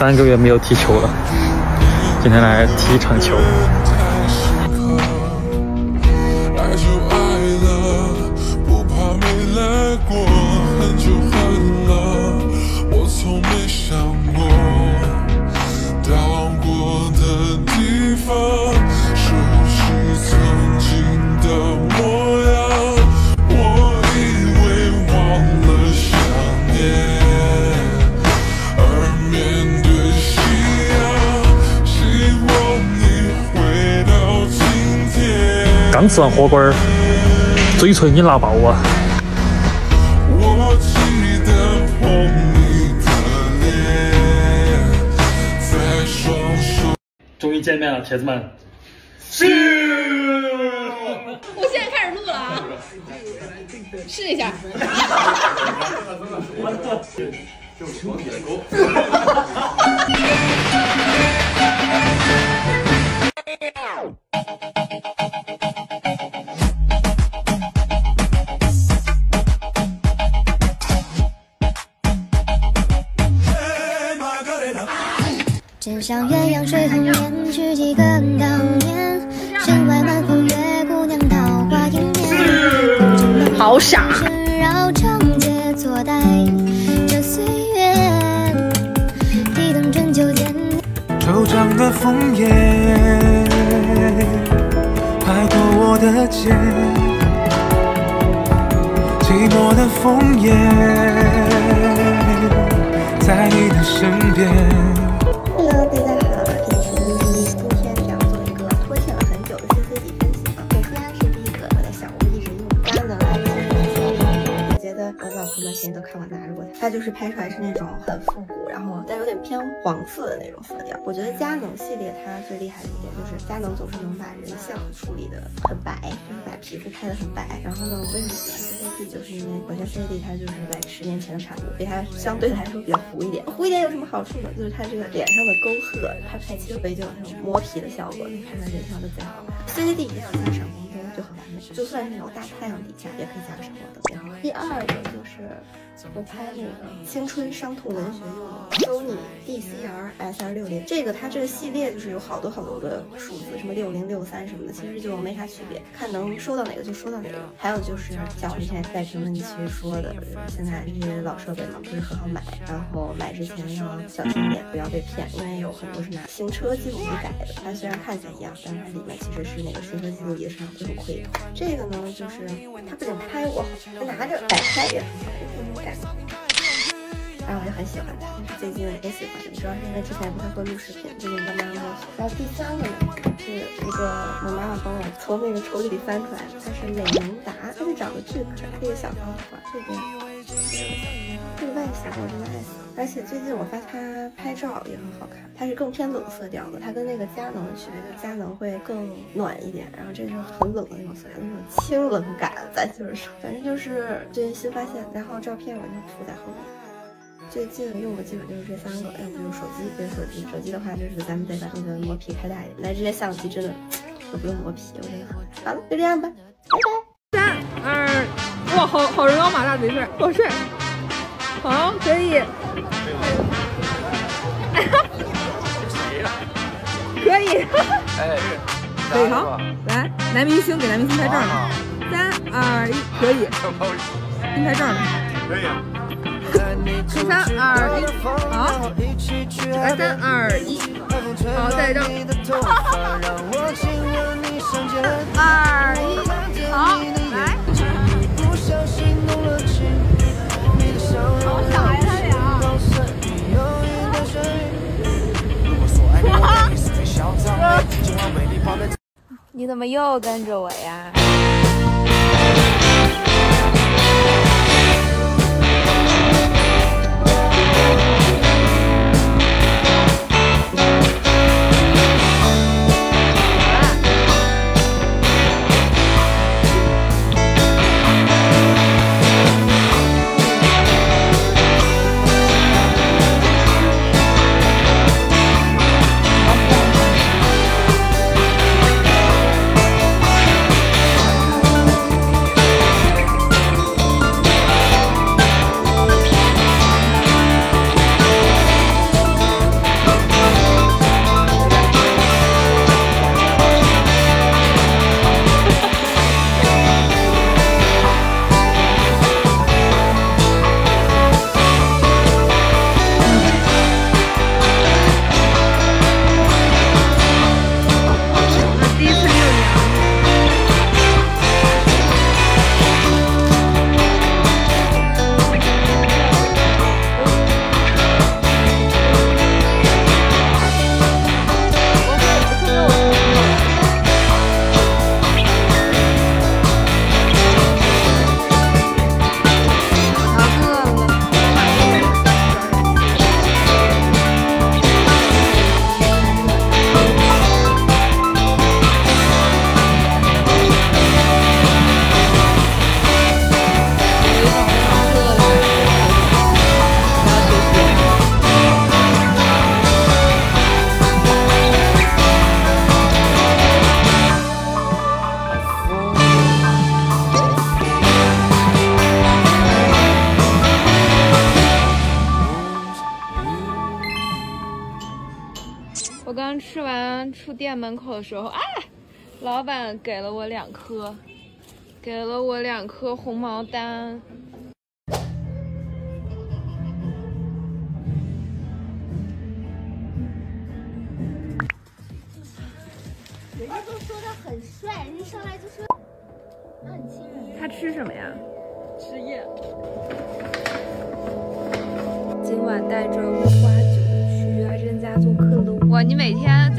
三个月没有踢球了，今天来踢一场球。过刚吃完火锅儿，嘴唇已经拉爆啊！终于见面了，铁子们！是。我现在开始录了啊！试一下。傻。绕长街错待这岁月，提灯春秋间。惆怅的枫叶，拍过我的肩。寂寞的枫叶，偏黄色的那种色调。我觉得佳能系列它最厉害的一点就是佳能总是能把人像处理的很白，就是把皮肤拍的很白。然后呢，我为什么喜欢 CCD，就是因为首先 CCD 它就是在十年前的产物，比它相对来说比较糊一点。糊一点有什么好处呢？就是它这个脸上的沟壑，它拍起飞就有那种磨皮的效果，你看它人像就贼好看。CCD 一定要加闪光灯就很完美，就算是那种大太阳底下也可以加个闪光灯。第二个就是。我拍那个青春伤痛文学用的 Sony DCR SR60，这个它这个系列就是有好多好多个数字，什么六零六三什么的，其实就没啥区别，看能收到哪个就收到哪个。还有就是像我之前在评论区说的，现在这些老设备嘛不是很好买，然后买之前要小心点，不要被骗，因为有很多是拿行车记录仪改的，它虽然看起来一样，但是它里面其实是那个行车记录仪上这种窥头。这这个呢，就是它不仅拍我好，拿着摆拍也很好，感觉。然后我就很喜欢它，最近也喜欢的，主要是因为之前不太会录视频，最近慢慢摸索。然后第三个呢，是一个我妈妈帮我从那个抽屉里翻出来的，它是美能达，它是长得巨可爱，一个小方块，这边这个外形我真的爱死。而且最近我发它拍照也很好看，它是更偏冷色调的，它跟那个佳能的区别，就佳能会更暖一点，然后这是很冷的那种色调，那种清冷感，咱就是说，反正就是最近新发现，然后照片我就涂在后面。最近用的基本就是这三个，要不就是手机，是手机。手机的话就是咱们得把那个磨皮开大一点。来，这些相机真的都不用磨皮，我觉得好了，就这样吧，拜拜。三二，哇，好好人高马大，贼帅，好帅。好，可以。可以。哎，可以好，来，男明星给男明星拍照呢。三二一，可以。给你拍照呢。可以。三二一，好，来三二一，好，再来你怎么又跟着我呀？出店门口的时候，哎，老板给了我两颗，给了我两颗红毛丹。人家都说他很帅，人家上来就说，那很亲人。他吃什么呀？吃叶。今晚带着木瓜酒去阿珍家做客喽。哇，你每天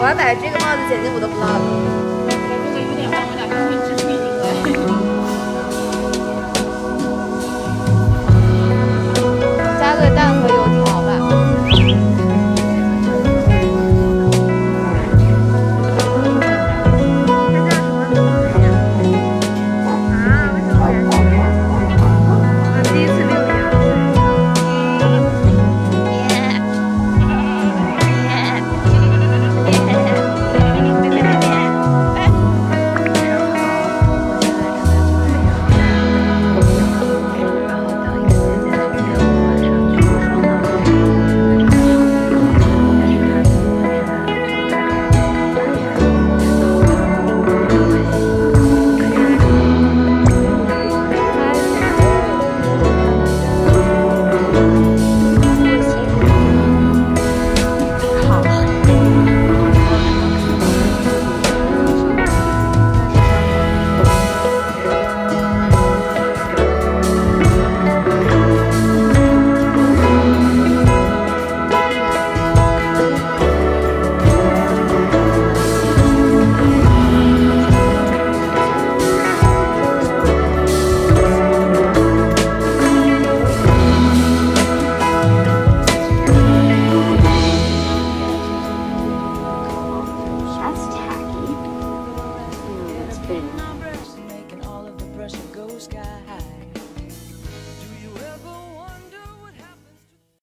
我要把这个帽子剪进我的 vlog。